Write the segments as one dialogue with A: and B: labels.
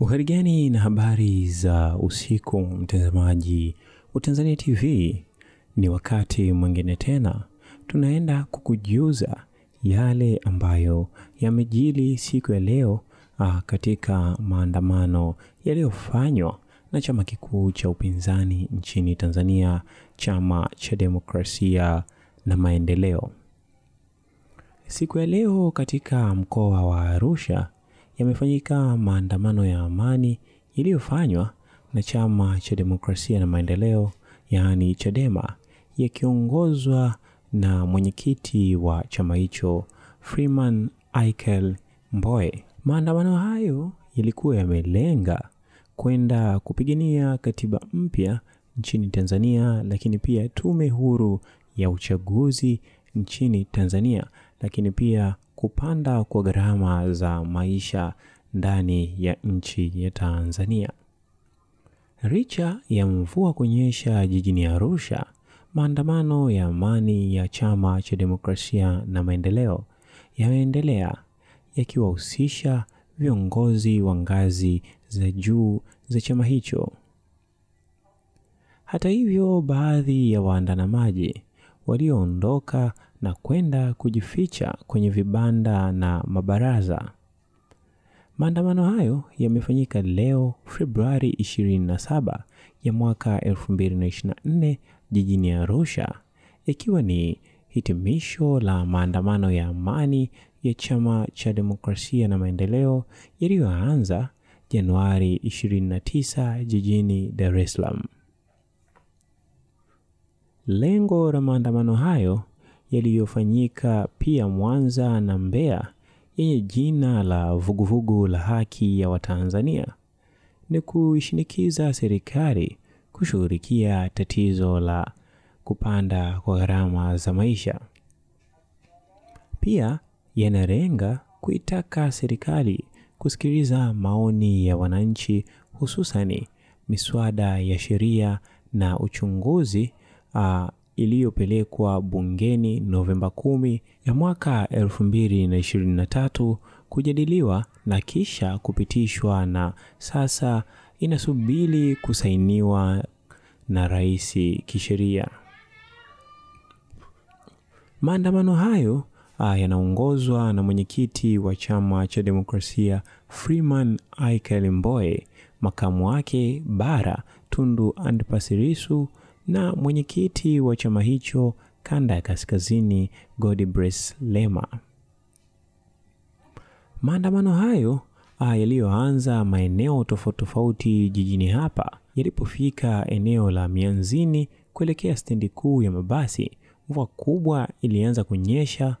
A: Uhari gani na habari za usiku, mtazamaji wa Tanzania TV. Ni wakati mwingine tena tunaenda kukujuza yale ambayo yamejili siku ya leo a, katika maandamano yaliyofanywa na chama kikuu cha upinzani nchini Tanzania, chama cha demokrasia na maendeleo. Siku ya leo katika mkoa wa Arusha yamefanyika maandamano ya amani yaliyofanywa na chama cha demokrasia na maendeleo, yaani Chadema, yakiongozwa na mwenyekiti wa chama hicho Freeman Aikael mboe Maandamano hayo yalikuwa yamelenga kwenda kupigania katiba mpya nchini Tanzania, lakini pia tume huru ya uchaguzi nchini Tanzania, lakini pia kupanda kwa gharama za maisha ndani ya nchi ya Tanzania. Richa ya mvua kunyesha jijini Arusha, maandamano ya amani ya chama cha demokrasia na maendeleo yameendelea yakiwahusisha viongozi wa ngazi za juu za chama hicho. Hata hivyo, baadhi ya waandamanaji walioondoka na kwenda kujificha kwenye vibanda na mabaraza. Maandamano hayo yamefanyika leo Februari 27 ya mwaka 2024 jijini Arusha, ikiwa ni hitimisho la maandamano ya amani ya chama cha demokrasia na maendeleo yaliyoanza Januari 29 jijini Dar es Salaam. Lengo la maandamano hayo yaliyofanyika pia Mwanza na Mbeya yenye jina la vuguvugu vugu la haki ya Watanzania ni kuishinikiza serikali kushughulikia tatizo la kupanda kwa gharama za maisha. Pia yanalenga kuitaka serikali kusikiliza maoni ya wananchi, hususani miswada ya sheria na uchunguzi uh, iliyopelekwa bungeni Novemba 10 ya mwaka 2023 kujadiliwa na kisha kupitishwa na sasa inasubiri kusainiwa na rais kisheria. Maandamano hayo uh, yanaongozwa na mwenyekiti wa chama cha demokrasia Freeman Aikael Mbowe, makamu wake bara Tundu Antipas Lissu na mwenyekiti wa chama hicho kanda ya kaskazini Godbless Lema. Maandamano hayo yaliyoanza maeneo tofauti tofauti jijini hapa, yalipofika eneo la Mianzini kuelekea stendi kuu ya mabasi, mvua kubwa ilianza kunyesha.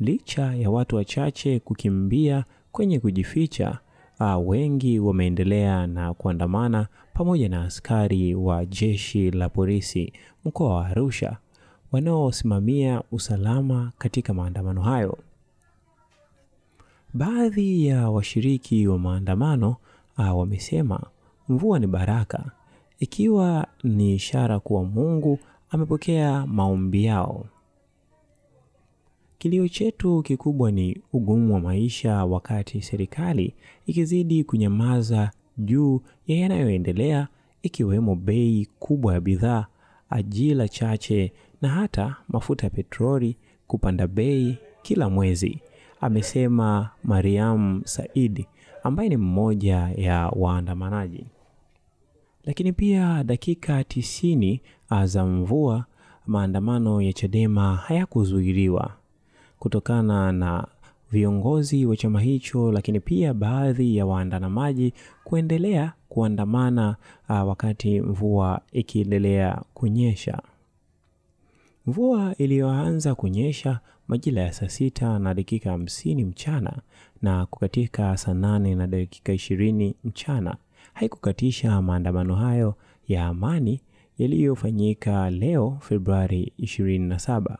A: Licha ya watu wachache kukimbia kwenye kujificha, uh, wengi wameendelea na kuandamana pamoja na askari wa jeshi la polisi mkoa wa Arusha wanaosimamia usalama katika maandamano hayo. Baadhi ya washiriki wa maandamano uh, wamesema mvua ni baraka, ikiwa ni ishara kuwa Mungu amepokea maombi yao. Kilio chetu kikubwa ni ugumu wa maisha, wakati serikali ikizidi kunyamaza juu ya yanayoendelea, ikiwemo bei kubwa ya bidhaa, ajira chache na hata mafuta ya petroli kupanda bei kila mwezi, amesema Mariam Said ambaye ni mmoja ya waandamanaji. Lakini pia dakika tisini za mvua, maandamano ya Chadema hayakuzuiliwa kutokana na viongozi wa chama hicho, lakini pia baadhi ya waandamanaji kuendelea kuandamana uh, wakati mvua ikiendelea kunyesha. Mvua iliyoanza kunyesha majira ya saa sita na dakika hamsini mchana na kukatika saa nane na dakika ishirini mchana haikukatisha maandamano hayo ya amani yaliyofanyika leo Februari 27.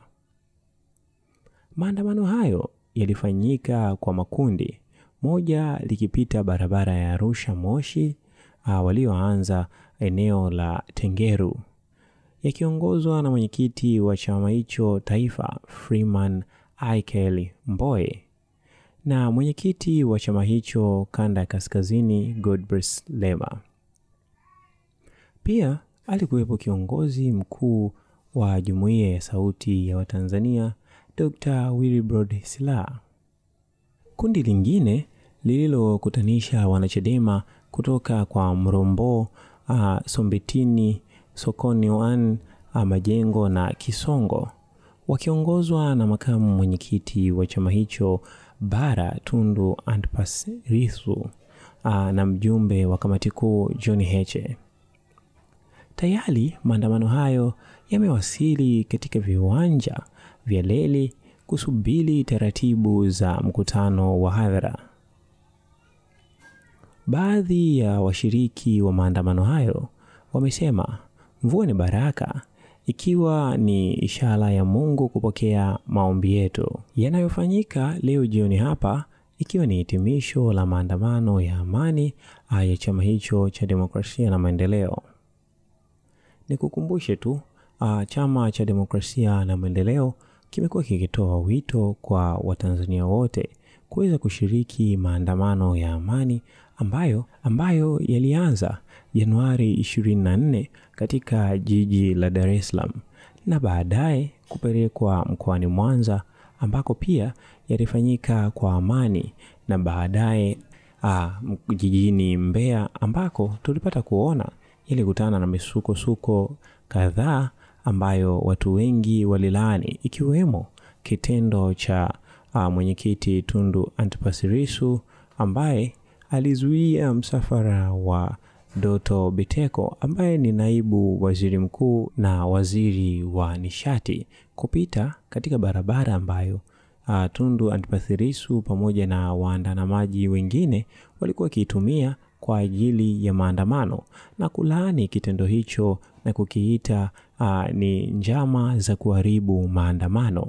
A: Maandamano hayo yalifanyika kwa makundi, moja likipita barabara ya Arusha Moshi, uh, walioanza eneo la Tengeru yakiongozwa na mwenyekiti wa chama hicho taifa Freeman Aikael Mbowe, na mwenyekiti wa chama hicho kanda ya kaskazini Godbless Lema. Pia alikuwepo kiongozi mkuu wa jumuiya ya sauti ya Watanzania Dr. Willibrod Slaa. Kundi lingine lililokutanisha wanachadema kutoka kwa Mrombo, uh, Sombetini, Sokoni One, uh, Majengo na Kisongo wakiongozwa na makamu mwenyekiti wa chama hicho bara Tundu Antipas Lissu uh, na mjumbe wa kamati kuu John Heche. Tayari maandamano hayo yamewasili katika viwanja vya Leli kusubiri taratibu za mkutano wa hadhara. Baadhi ya washiriki wa maandamano hayo wamesema mvua ni baraka, ikiwa ni ishara ya Mungu kupokea maombi yetu yanayofanyika leo jioni hapa, ikiwa ni hitimisho la maandamano ya amani ya chama hicho cha demokrasia na maendeleo. Nikukumbushe tu uh, chama cha demokrasia na maendeleo kimekuwa kikitoa wito kwa Watanzania wote kuweza kushiriki maandamano ya amani ambayo ambayo yalianza Januari 24 katika jiji la Dar es Salaam na baadaye kupelekwa mkoani Mwanza ambako pia yalifanyika kwa amani na baadaye jijini Mbeya ambako tulipata kuona ilikutana na misukosuko kadhaa ambayo watu wengi walilaani ikiwemo kitendo cha uh, mwenyekiti Tundu antipasirisu ambaye alizuia msafara wa Doto Biteko ambaye ni naibu waziri mkuu na waziri wa nishati kupita katika barabara ambayo uh, Tundu antipasirisu pamoja na waandamanaji wengine walikuwa wakiitumia kwa ajili ya maandamano na kulaani kitendo hicho na kukiita uh, ni njama za kuharibu maandamano.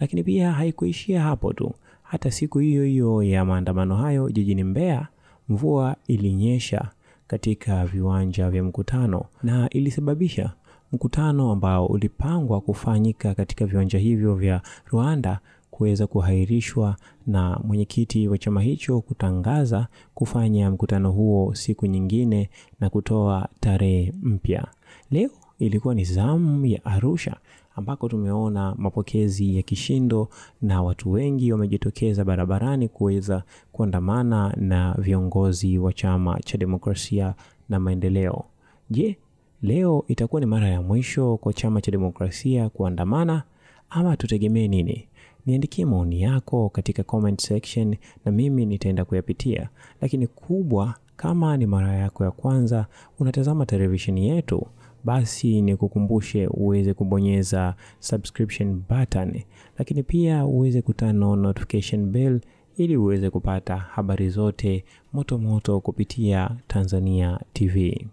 A: Lakini pia haikuishia hapo tu. Hata siku hiyo hiyo ya maandamano hayo jijini Mbeya, mvua ilinyesha katika viwanja vya mkutano na ilisababisha mkutano ambao ulipangwa kufanyika katika viwanja hivyo vya Rwanda kuweza kuhairishwa na mwenyekiti wa chama hicho kutangaza kufanya mkutano huo siku nyingine na kutoa tarehe mpya. Leo ilikuwa ni zamu ya Arusha ambako tumeona mapokezi ya kishindo na watu wengi wamejitokeza barabarani kuweza kuandamana na viongozi wa chama cha demokrasia na maendeleo. Je, leo itakuwa ni mara ya mwisho kwa chama cha demokrasia kuandamana ama tutegemee nini? Niandikie maoni yako katika comment section na mimi nitaenda kuyapitia. Lakini kubwa, kama ni mara yako ya kwanza unatazama televisheni yetu, basi ni kukumbushe uweze kubonyeza subscription button, lakini pia uweze kutano notification bell ili uweze kupata habari zote moto moto kupitia Tanzania TV.